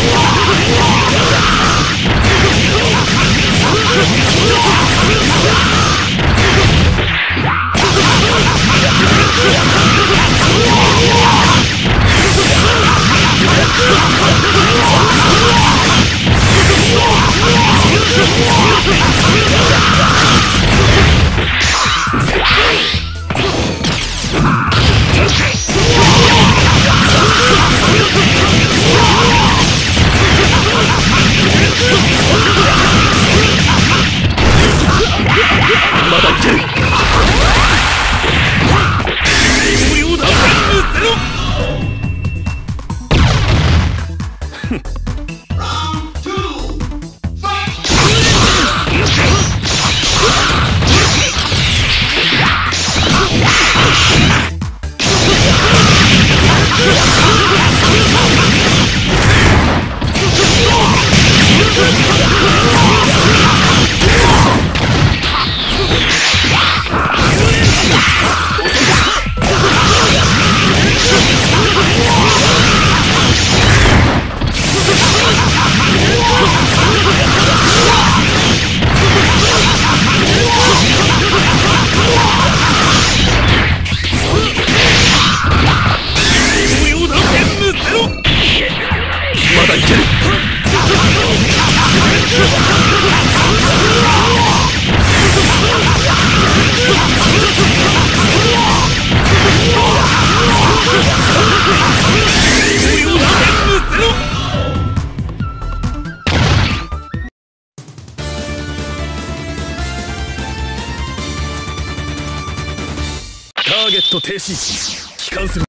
Let's go. だいける。ターゲット停止。帰還する。